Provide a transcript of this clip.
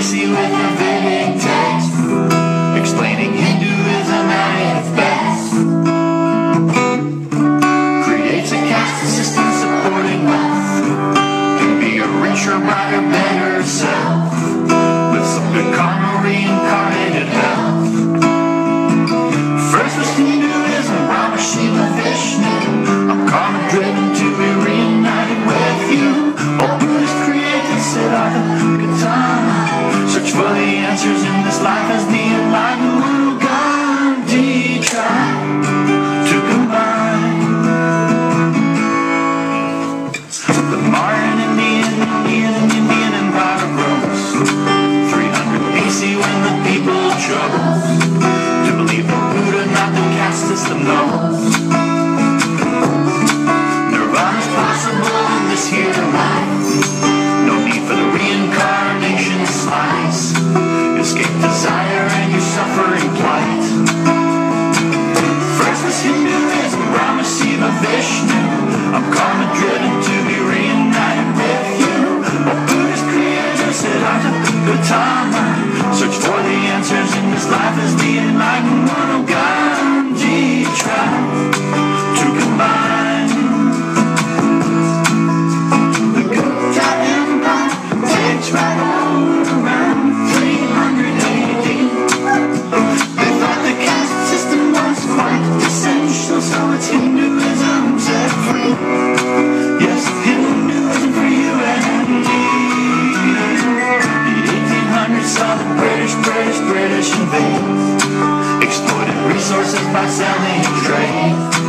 Tracy with a vivid text Explaining Hinduism at its best. Creates a caste system supporting wealth. Can be a richer, brighter, better self. in this life as near like Guru Gandhi tried to combine. The modern Indian, Indian, Indian Empire grows. 300 BC when the people chose to believe the Buddha, not the caste system knows. I'm karma to be with you. Said I'm. Search for the answers in this life is the enlightened one of Gandhi tried. Prices by selling trade.